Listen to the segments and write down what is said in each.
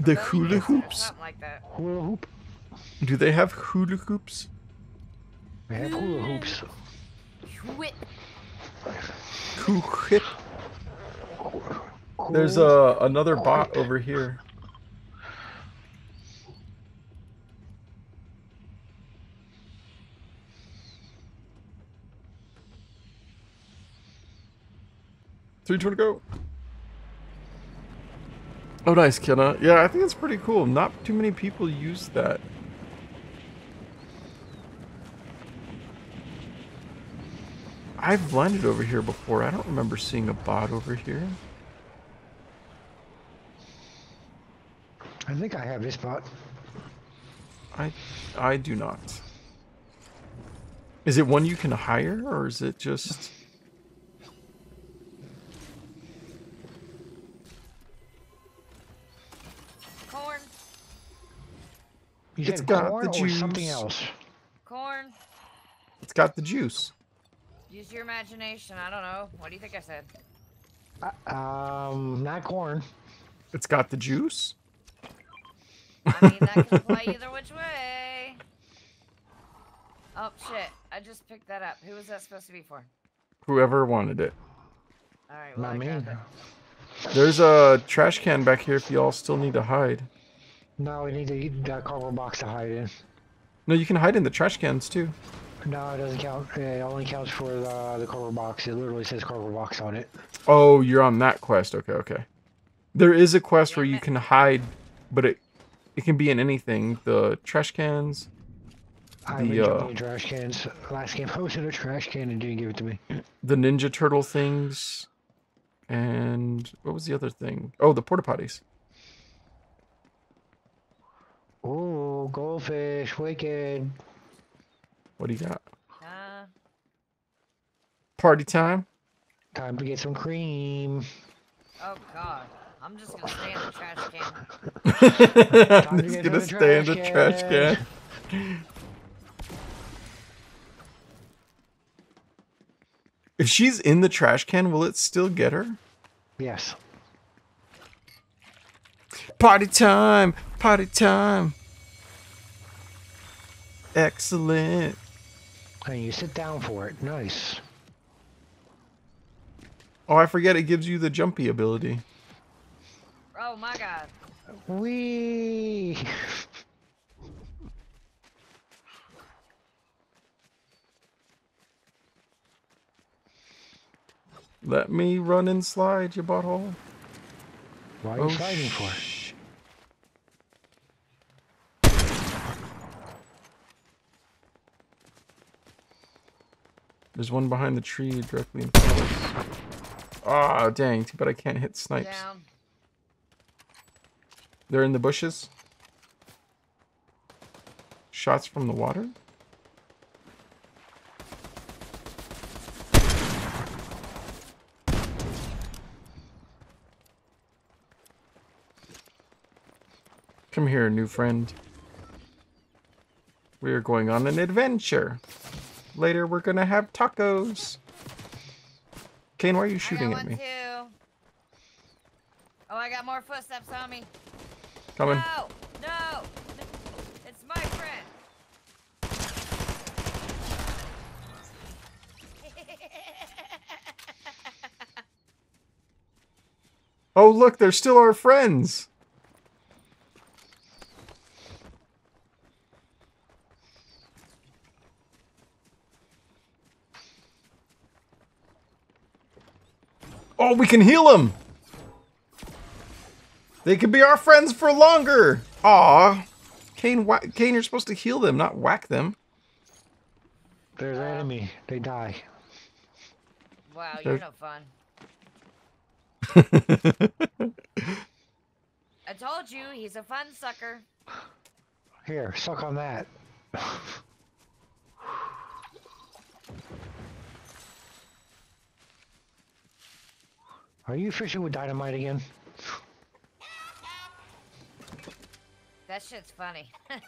The hula hoops? Like. Hula hoop. Do they have hula hoops? We have hula hoops. Whip. Hoo-hip. There's uh, another bot over here. Three, two to go. Oh, nice, Kenna. Yeah, I think it's pretty cool. Not too many people use that. I've landed over here before. I don't remember seeing a bot over here. I think I have this bot. I I do not. Is it one you can hire or is it just You It's said got corn the or something juice. else? Corn. it's got the juice? Use your imagination. I don't know. What do you think I said? Uh, um, not corn. It's got the juice? I mean, that can apply either which way. Oh, shit. I just picked that up. Who was that supposed to be for? Whoever wanted it. Alright, well, Not I me. There's a trash can back here if y'all still need to hide. No, we need to eat that cardboard box to hide in. No, you can hide in the trash cans too. No, it doesn't count. It only counts for the, the cardboard box. It literally says cardboard box on it. Oh, you're on that quest. Okay, okay. There is a quest where you it. can hide, but it it can be in anything. The trash cans. I've The, been uh, jumping in trash cans. Last game, I was in a trash can and didn't give it to me. the Ninja Turtle things, and what was the other thing? Oh, the porta potties. Oh, goldfish, wicked. What do you got? Uh, Party time. Time to get some cream. oh, God. I'm just gonna stay in the trash can. I'm just gonna stay in the trash trash can. can. If she's in the trash can, will it still get her? Yes. Party time! Party time! Excellent. And you sit down for it. Nice. Oh, I forget it gives you the jumpy ability. Oh, my God. Wee. Let me run and slide, you butthole. Why are you oh, fighting for? There's one behind the tree directly in front of us. Ah, dang. Too bad I can't hit snipes. Down. They're in the bushes. Shots from the water? Come here, new friend. We are going on an adventure. Later, we're gonna have tacos. Kane, why are you shooting at me? too. Oh, I got more footsteps on me. Coming. No, no, it's my friend. Oh, look, they're still our friends. Oh, we can heal them. They can be our friends for longer. Aw. Kane, Kane, you're supposed to heal them, not whack them. There's an enemy. They die. Wow, you're no fun. I told you, he's a fun sucker. Here, suck on that. Are you fishing with dynamite again? That shit's funny.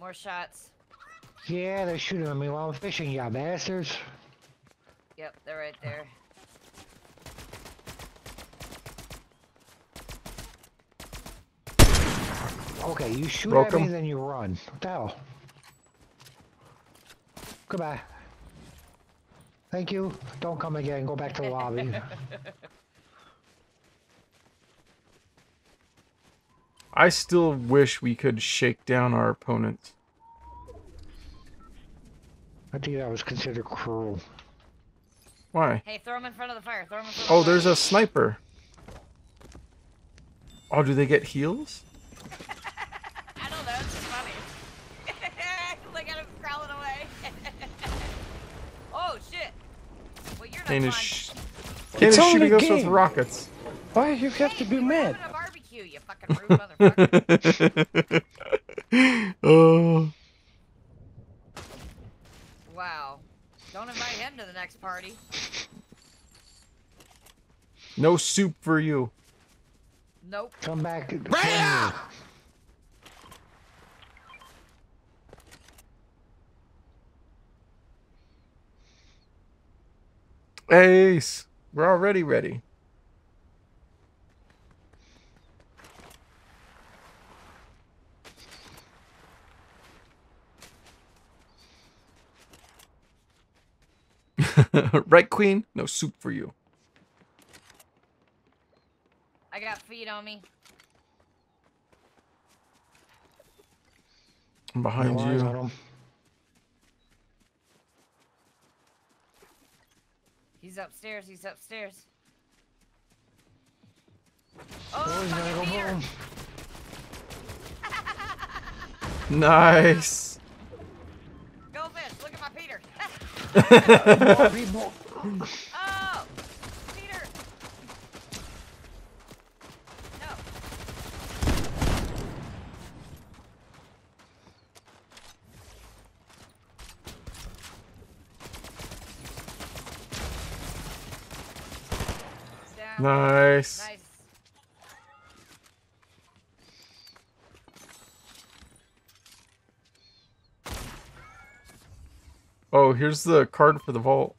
More shots. Yeah, they're shooting at me while I'm fishing, you bastards. Yep, they're right there. Okay, you shoot Broke at me, then you run. What the hell? Goodbye. Thank you. Don't come again. Go back to the lobby. I still wish we could shake down our opponents. I think that was considered cruel. Why? Hey, throw him in front of the fire. Throw him in front Oh, of the oh, there's a sniper. Oh, do they get heals? fire. I don't know. It's just funny. Look at him crawling away. oh, shit. Well, you're not Kane is, fine. sh Kane It's is only shooting a us with rockets. Why you have to be we were mad? having a barbecue, you fucking rude motherfucker. oh, wow. Don't invite him to the next party. no soup for you. Nope. Come back. Raya! Ace, we're already ready. right, Queen? No soup for you. I got feet on me. I'm behind No on you. He's upstairs. He's upstairs. Oh, Oh, he's gonna go Peter. boom. Nice. Go fish. Look at my Peter. More people. oh, Peter. No. He's down. Nice. Nice. Oh, here's the card for the vault.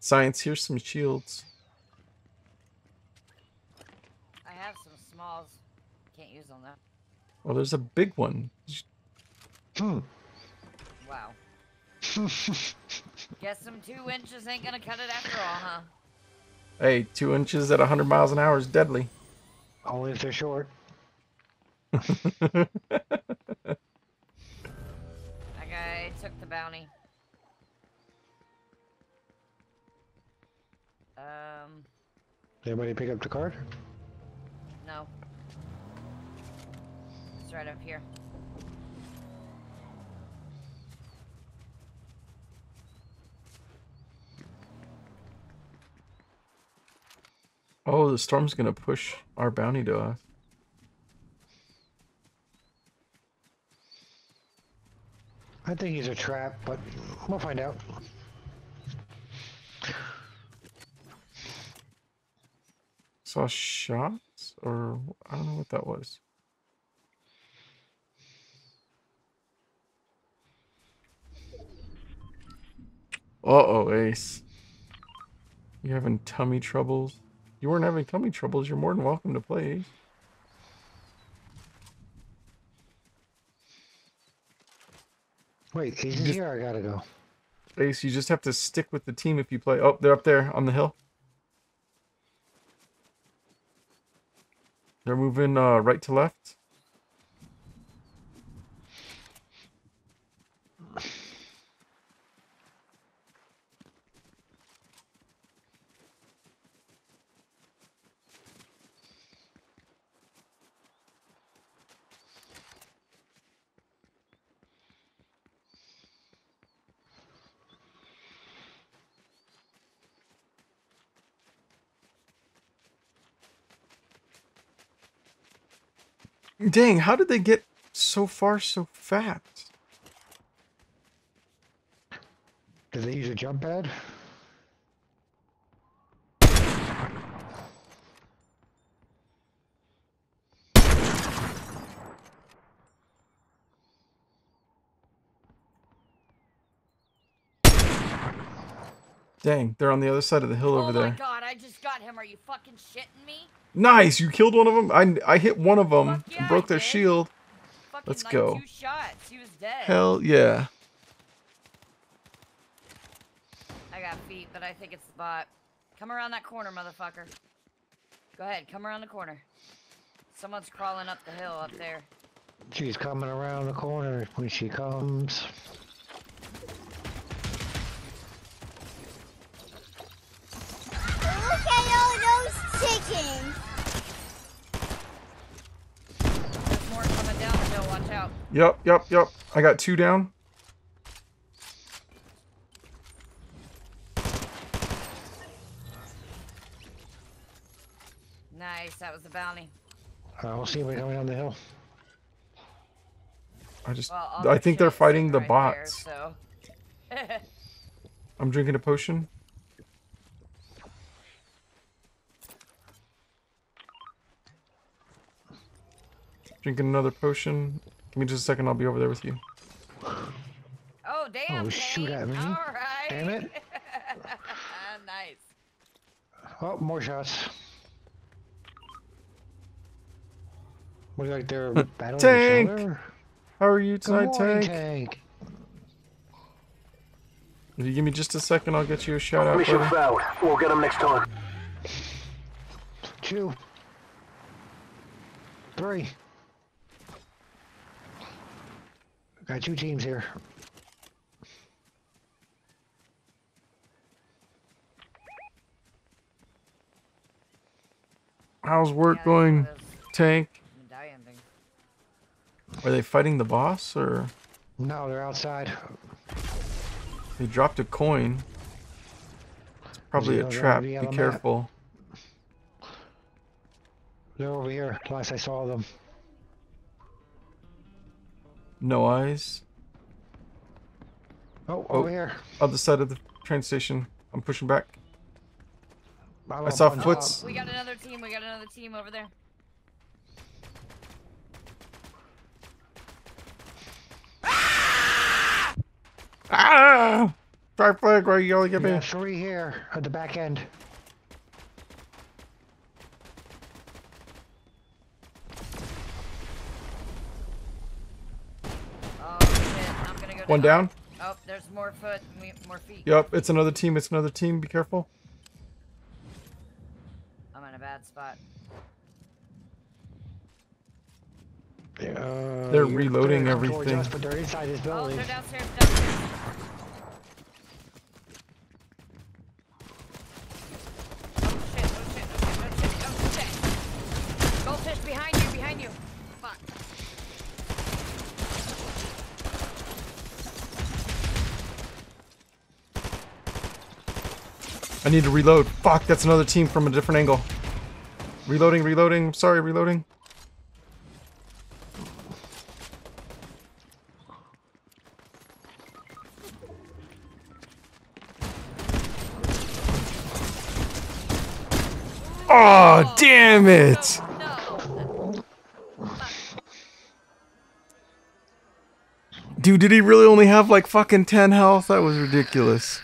Science, here's some shields. I have some smalls. Can't use them though. Oh, there's a big one. Hmm. Wow. Guess some two inches ain't gonna cut it after all, huh? Hey, two inches at 100 miles an hour is deadly. Only if they're short. That guy took the bounty. Um, Did anybody pick up the card? no. It's right up here. Oh, the storm's gonna push our bounty to us. I think he's a trap, but we'll find out. Saw shots, or I don't know what that was. Uh oh, Ace. You having tummy troubles? You weren't having tummy troubles. You're more than welcome to play. Ace. Wait, Just- here. I gotta go. Ace, you just have to stick with the team if you play. Oh, they're up there on the hill. They're moving uh, right to left. Dang, how did they get so far so fast? Did they use a jump pad? Dang, they're on the other side of the hill oh over my there. god, I just got got him. Are you fucking shitting me? Nice, you killed one of them. I I hit one of them, Fuck yeah, I broke their did. shield. Fucking Let's like go. two shots. He was dead. Hell yeah. I got feet, but I think it's the bot. Come around that corner, motherfucker. Go ahead, come around the corner. Someone's crawling up the hill up there. She's coming around the corner when she comes. Look at all those chickens. There's more coming down the hill. Watch out. Yep, yep, yep. I got two down. Nice, that was the bounty. I don't see anybody coming down the hill. I just Well, I think they're fighting the sitting right there, bots. so. I'm drinking a potion. Drinking another potion. Give me just a second, I'll be over there with you. oh damn! Oh, shoot at me. All right. Damn it. nice. Oh, more shots. What do you like they're battling Tank! each other? How are you Good tonight, morning, Tank? Tank. If you give me just a second, I'll get you a shout out, Mission buddy. failed. We'll get him next time. Two. Three. Got two teams here. How's work Yeah, going, Tank? Are they fighting the boss or No, they're outside. they dropped a coin? It's probably a trap. Be on the map. careful. They're over here. Last I saw them. No eyes. Oh, Oh. over here. Other side of the train station. I'm pushing back. I'm I saw foots. top. We got another team. We got another team over there. Ah! Try flag, why are you yelling at me? got three here at the back end. Oh shit! I'm gonna go. One down. down. Oh, there's more foot, more feet. Yep, it's another team. It's another team. Be careful. I'm in a bad spot. Yeah. They're reloading they're coming towards everything. they're inside this Oh, they're downstairs. Downstairs. Oh shit! Oh shit! Oh shit! Oh shit! Oh shit! Goldfish behind you! Behind you! Fuck! I need to reload. Fuck, that's another team from a different angle. Reloading, reloading. Sorry, reloading. Oh, damn it! Dude, did he really only have like fucking 10 health? That was ridiculous.